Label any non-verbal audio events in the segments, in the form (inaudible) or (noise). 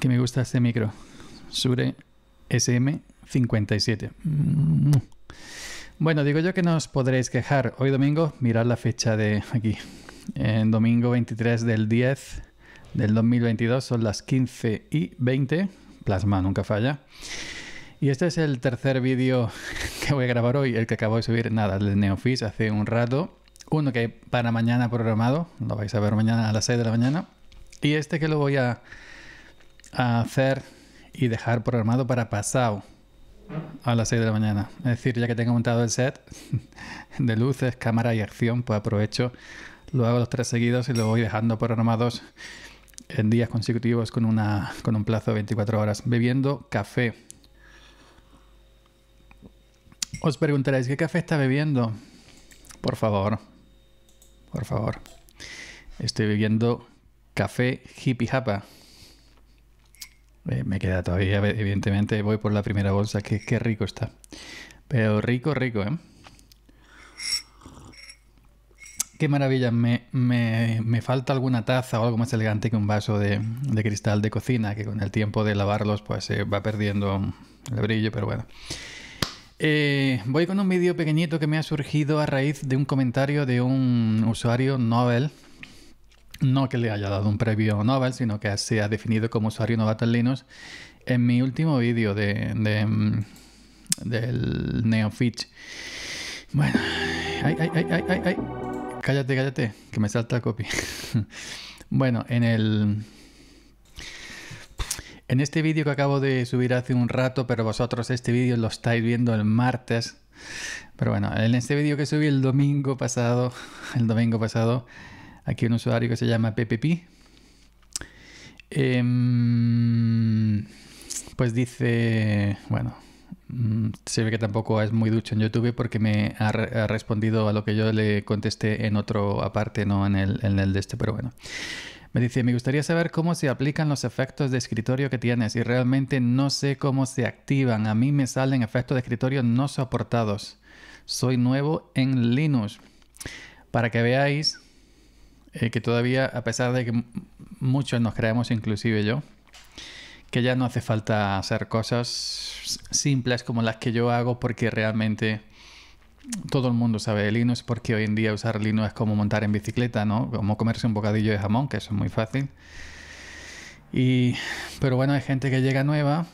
que me gusta este micro. Sure SM57. Mm. Bueno, digo yo que no os podréis quejar. Hoy domingo, mirad la fecha de aquí. En domingo 23 del 10 del 2022 son las 15 y 20. Plasma nunca falla. Y este es el tercer vídeo (laughs) que voy a grabar hoy, el que acabo de subir, nada, el Neofis hace un rato. Uno que para mañana programado, lo vais a ver mañana a las 6 de la mañana. Y este que lo voy a, a hacer y dejar programado para pasado a las 6 de la mañana. Es decir, ya que tengo montado el set (laughs) de luces, cámara y acción, pues aprovecho, lo hago los tres seguidos y lo voy dejando programados en días consecutivos con, una, con un plazo de 24 horas, bebiendo café. Os preguntaréis, ¿qué café está bebiendo? Por favor, por favor. Estoy bebiendo café hippie japa. Eh, me queda todavía, evidentemente, voy por la primera bolsa. Qué, qué rico está. Pero rico, rico, ¿eh? Qué maravilla. Me, me, me, falta alguna taza o algo más elegante que un vaso de, de, cristal de cocina, que con el tiempo de lavarlos pues se va perdiendo el brillo, pero bueno. Eh, voy con un vídeo pequeñito que me ha surgido a raíz de un comentario de un usuario Nobel. No que le haya dado un previo Nobel, sino que se ha definido como usuario novato en Linux. En mi último vídeo de, de, mm, del Neofit. Bueno, ay, ay, ay, ay, ay. Cállate, cállate, que me salta el copy. (laughs) bueno, en el en este vídeo que acabo de subir hace un rato, pero vosotros este vídeo lo estáis viendo el martes. Pero bueno, en este vídeo que subí el domingo pasado, (laughs) el domingo pasado, aquí un usuario que se llama PPP, eh, pues dice, bueno, mm, se ve que tampoco es muy ducho en YouTube porque me ha, ha, respondido a lo que yo le contesté en otro aparte, no en el, en el de este, pero bueno. Me dice, me gustaría saber cómo se aplican los efectos de escritorio que tienes y realmente no sé cómo se activan. A mí me salen efectos de escritorio no soportados. Soy nuevo en Linux. Para que veáis eh, que todavía, a pesar de que muchos nos creemos, inclusive yo, que ya no hace falta hacer cosas simples como las que yo hago porque realmente todo el mundo sabe de Linux porque hoy en día usar Linux es como montar en bicicleta, ¿no? Como comerse un bocadillo de jamón, que eso es muy fácil. Y, pero bueno, hay gente que llega nueva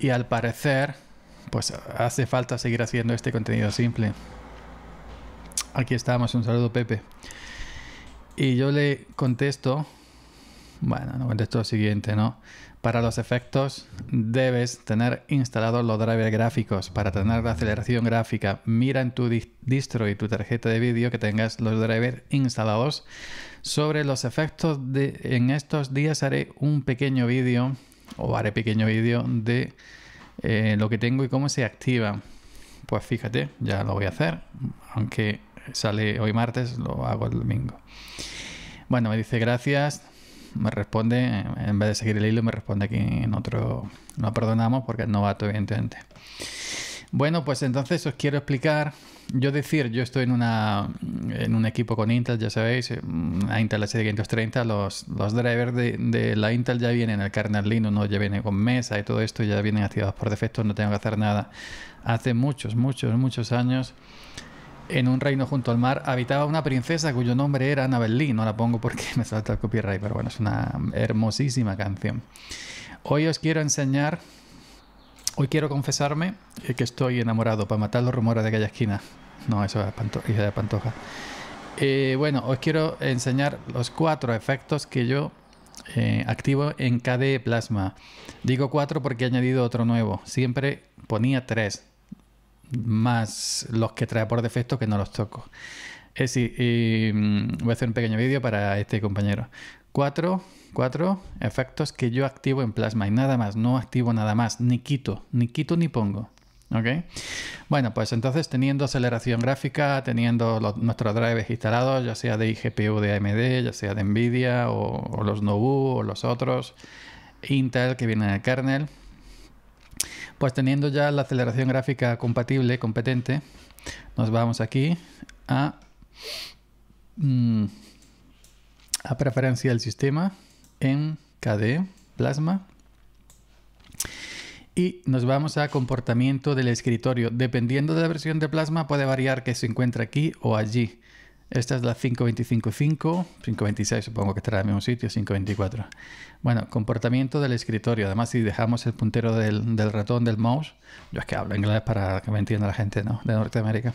y al parecer, pues hace falta seguir haciendo este contenido simple. Aquí estamos, un saludo Pepe. Y yo le contesto, bueno, no contesto lo siguiente, ¿no? Para los efectos debes tener instalados los drivers gráficos. Para tener la aceleración gráfica, mira en tu distro y tu tarjeta de vídeo que tengas los drivers instalados. Sobre los efectos de en estos días haré un pequeño vídeo o haré pequeño vídeo de eh, lo que tengo y cómo se activa. Pues fíjate, ya lo voy a hacer, aunque sale hoy martes, lo hago el domingo. Bueno, me dice gracias me responde, en vez de seguir el hilo, me responde aquí en otro. No perdonamos porque es novato, evidentemente. Bueno, pues entonces os quiero explicar. Yo decir, yo estoy en, una, en un equipo con Intel, ya sabéis, una Intel S530, los, los drivers de, de, la Intel ya vienen en el kernel Linux, ¿no? ya viene con mesa y todo esto, ya vienen activados por defecto, no tengo que hacer nada. Hace muchos, muchos, muchos años en un reino junto al mar habitaba una princesa cuyo nombre era Annabel Lee. No la pongo porque (laughs) me salta el copyright, pero bueno, es una hermosísima canción. Hoy os quiero enseñar, hoy quiero confesarme que estoy enamorado para matar los rumores de aquella esquina. No, eso es Panto hija de Pantoja. Eh, bueno, os quiero enseñar los cuatro efectos que yo eh, activo en KDE Plasma. Digo cuatro porque he añadido otro nuevo. Siempre ponía tres más los que trae por defecto que no los toco. Es decir, y, mm, voy a hacer un pequeño vídeo para este compañero. Cuatro, cuatro efectos que yo activo en Plasma y nada más, no activo nada más, ni quito, ni quito ni pongo. ¿Ok? Bueno, pues entonces teniendo aceleración gráfica, teniendo nuestros drivers instalados, ya sea de IGPU de AMD, ya sea de Nvidia o, los Nobu o los otros, Intel que viene en el kernel, pues teniendo ya la aceleración gráfica compatible, competente, nos vamos aquí a, mm, a preferencia del sistema en KDE, Plasma, Y nos vamos a comportamiento del escritorio. Dependiendo de la versión de Plasma puede variar que se encuentra aquí o allí. Esta es la 525.5, 526 supongo que estará en el mismo sitio, 524. Bueno, comportamiento del escritorio. Además, si dejamos el puntero del, ratón del mouse, yo es que hablo inglés para que me entienda la gente ¿no? de Norteamérica,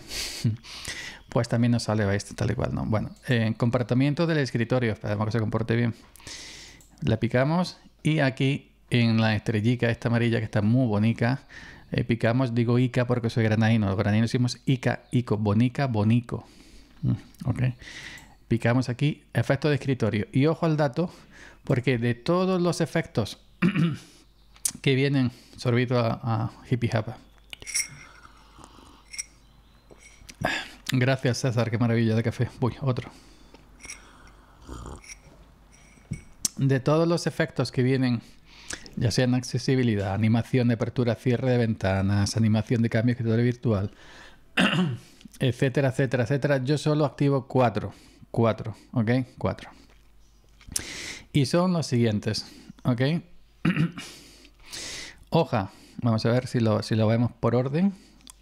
(laughs) pues también nos sale esto tal y cual. ¿no? Bueno, eh, comportamiento del escritorio, esperemos que se comporte bien. Le picamos y aquí en la estrellita esta amarilla que está muy bonita, eh, picamos, digo Ica porque soy granadino. Los granadinos decimos Ica, Ico, bonica, bonico. Mm, ok. Picamos aquí, efecto de escritorio. Y ojo al dato, porque de todos los efectos (clears throat) que vienen, sorbito a, a hippie japa. Gracias César, qué maravilla de café. Uy, otro. De todos los efectos que vienen, ya sean accesibilidad, animación de apertura, cierre de ventanas, animación de cambio de escritorio virtual, (clears throat) etcétera, etcétera, etcétera. Yo solo activo cuatro. Cuatro, ¿ok? Cuatro. Y son los siguientes, ¿ok? (clears throat) Hoja. Vamos a ver si lo, si lo vemos por orden.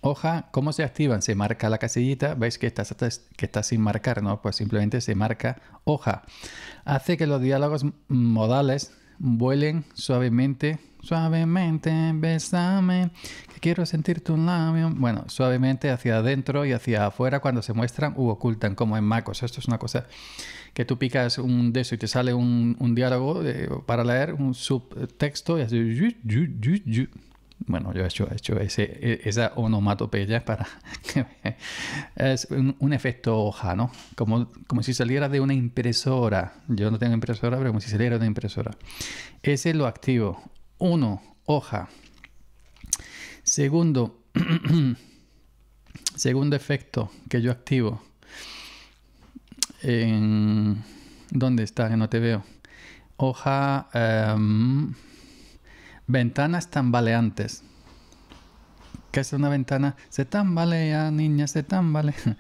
Hoja, ¿cómo se activan? Se marca la casillita, veis que está, que está sin marcar, ¿no? Pues simplemente se marca hoja. Hace que los diálogos modales vuelen suavemente Suavemente, besame, que quiero sentir tu labio. Bueno, suavemente hacia adentro y hacia afuera cuando se muestran u ocultan, como en MacOS. Esto es una cosa que tú picas un de y te sale un, diálogo para leer, un subtexto y así. Bueno, yo he hecho, he hecho ese, e, esa onomatopeya para (laughs) que es un, efecto hoja, ¿no? Como, como si saliera de una impresora. Yo no tengo impresora, pero como si saliera de una impresora. Ese lo activo. Uno, hoja. Segundo, (clears throat) segundo efecto que yo activo. En, ¿Dónde está? Que no te veo. Hoja. Em, ventanas tambaleantes. ¿Qué es una ventana? Se tambalea, niña, se tambalea. (laughs)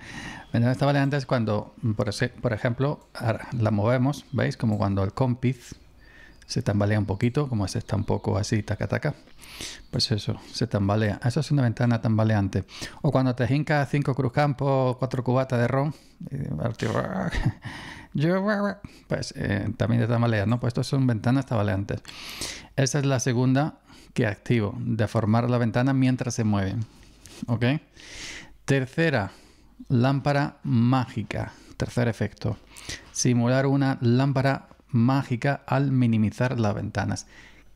Ventanas tambaleantes cuando, por, por ejemplo, la movemos, ¿veis? Como cuando el compiz se tambalea un poquito, como ese está un poco así, taca, taca. Pues eso, se tambalea. Eso es una ventana tambaleante. O cuando te hincas cinco cruzcampos, cuatro cubatas de ron, pues eh, también te tambalea, ¿no? Pues estos son ventanas tambaleantes. Esa es la segunda que activo, deformar la ventana mientras se mueve. ¿Ok? Tercera, lámpara mágica. Tercer efecto. Simular una lámpara mágica al minimizar las ventanas.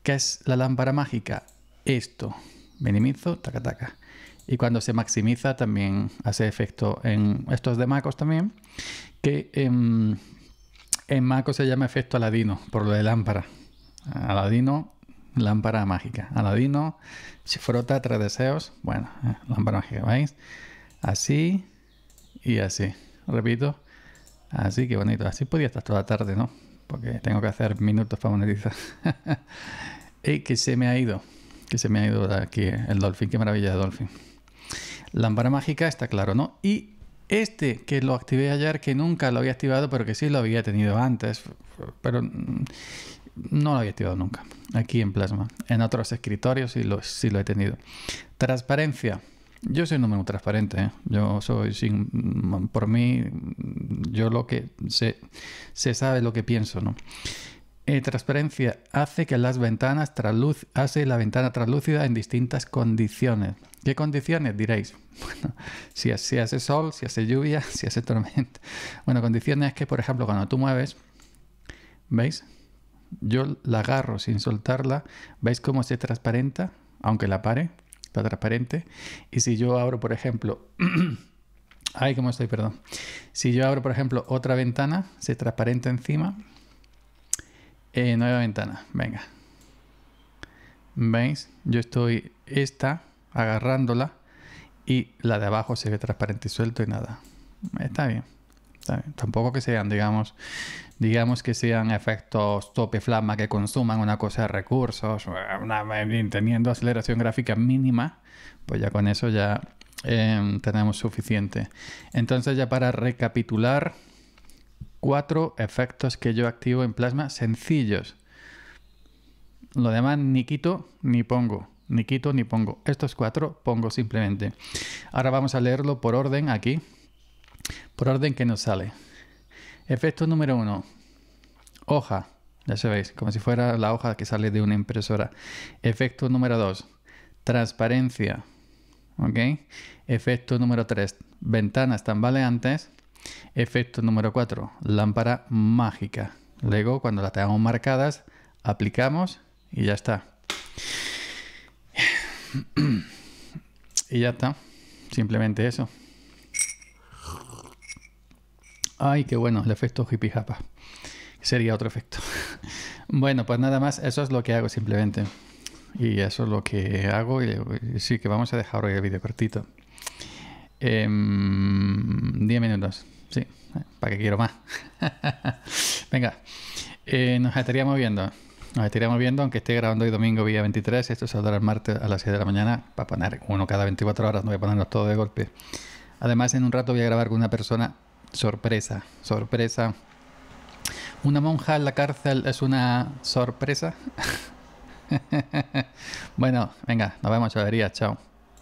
¿Qué es la lámpara mágica? Esto. Minimizo, taca, taca. Y cuando se maximiza también hace efecto en estos de MacOS también, que en, en MacOS se llama efecto Aladino, por lo de lámpara. Aladino, lámpara mágica. Aladino, si frota tres deseos, bueno, eh, lámpara mágica, ¿veis? Así y así. Repito, así que bonito. Así podía estar toda la tarde, ¿no? porque tengo que hacer minutos para monetizar. (laughs) y que se me ha ido, que se me ha ido aquí el Dolphin, qué maravilla de Dolphin. Lámpara mágica, está claro, ¿no? Y este que lo activé ayer, que nunca lo había activado, pero que sí lo había tenido antes, pero no lo había activado nunca, aquí en Plasma. En otros escritorios sí lo, sí lo he tenido. Transparencia. Yo soy un número transparente. ¿eh? Yo soy sin. Por mí, yo lo que. Se, se sabe lo que pienso, ¿no? Eh, transparencia hace que las ventanas trasluz, hace la ventana translúcida en distintas condiciones. ¿Qué condiciones diréis? (laughs) Bueno, si, hace sol, si hace lluvia, (laughs) si hace tormenta. Bueno, condiciones es que, por ejemplo, cuando tú mueves, ¿veis? Yo la agarro sin soltarla, ¿veis cómo se transparenta? Aunque la pare, está transparente. Y si yo abro, por ejemplo, (clears throat) ay, cómo estoy, perdón. Si yo abro, por ejemplo, otra ventana, se transparenta encima. Eh, nueva ventana, venga. ¿Veis? Yo estoy esta agarrándola y la de abajo se ve transparente y suelto y nada. Está bien. Tampoco que sean, digamos, digamos que sean efectos tope flama que consuman una cosa de recursos, teniendo aceleración gráfica mínima, pues ya con eso ya em, tenemos suficiente. Entonces ya para recapitular, cuatro efectos que yo activo en plasma sencillos. Lo demás ni quito ni pongo. Ni quito ni pongo. Estos cuatro pongo simplemente. Ahora vamos a leerlo por orden aquí. Por orden que nos sale. Efecto número uno. Hoja. Ya sabéis, como si fuera la hoja que sale de una impresora. Efecto número dos. Transparencia. ¿Ok? Efecto número tres. Ventanas tambaleantes. Efecto número cuatro. Lámpara mágica. Luego, cuando las tengamos marcadas, aplicamos y ya está. (clears throat) y ya está. Simplemente eso. Ay, qué bueno, el efecto hippie japa. Sería otro efecto. (laughs) bueno, pues nada más, eso es lo que hago simplemente. Y eso es lo que hago. Y, sí, que vamos a dejar hoy el vídeo cortito. 10 em, minutos. Sí, para que quiero más. (laughs) Venga, eh, nos estaríamos viendo. Nos estaríamos viendo, aunque esté grabando hoy domingo, día 23. Esto saldrá el martes a las 6 de la mañana para poner uno cada 24 horas. No voy a ponernos todo de golpe. Además, en un rato voy a grabar con una persona sorpresa. Sorpresa. ¿Una monja en la cárcel es una sorpresa? (laughs) bueno, venga, nos vemos, chavalería. Chao.